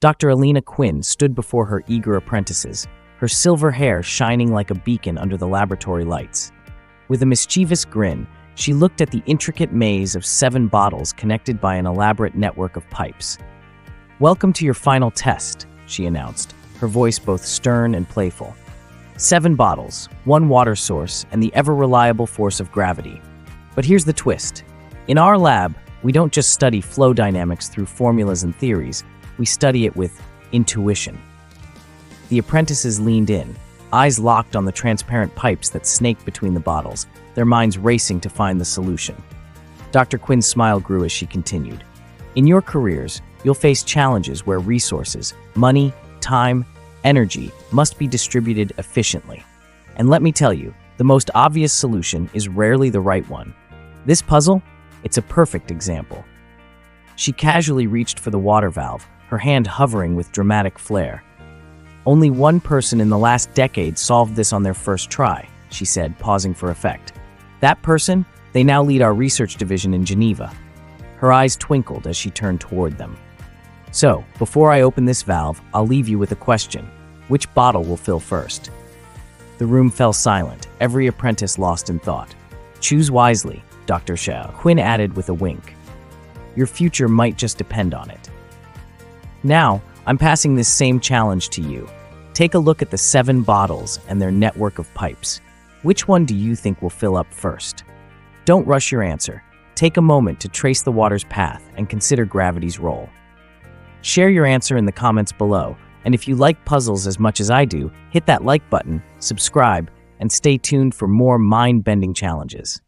Dr. Elena Quinn stood before her eager apprentices, her silver hair shining like a beacon under the laboratory lights. With a mischievous grin, she looked at the intricate maze of seven bottles connected by an elaborate network of pipes. Welcome to your final test, she announced, her voice both stern and playful. Seven bottles, one water source, and the ever reliable force of gravity. But here's the twist in our lab, we don't just study flow dynamics through formulas and theories, we study it with intuition. The apprentices leaned in, eyes locked on the transparent pipes that snaked between the bottles, their minds racing to find the solution. Dr. Quinn's smile grew as she continued. In your careers, you'll face challenges where resources, money, time, energy must be distributed efficiently. And let me tell you, the most obvious solution is rarely the right one. This puzzle, it's a perfect example. She casually reached for the water valve, her hand hovering with dramatic flair. Only one person in the last decade solved this on their first try, she said, pausing for effect. That person, they now lead our research division in Geneva. Her eyes twinkled as she turned toward them. So, before I open this valve, I'll leave you with a question. Which bottle will fill first? The room fell silent, every apprentice lost in thought. Choose wisely, Dr. Shao. Quinn added with a wink. Your future might just depend on it. Now, I'm passing this same challenge to you. Take a look at the seven bottles and their network of pipes. Which one do you think will fill up first? Don't rush your answer. Take a moment to trace the water's path and consider gravity's role. Share your answer in the comments below, and if you like puzzles as much as I do, hit that like button, subscribe, and stay tuned for more mind bending challenges.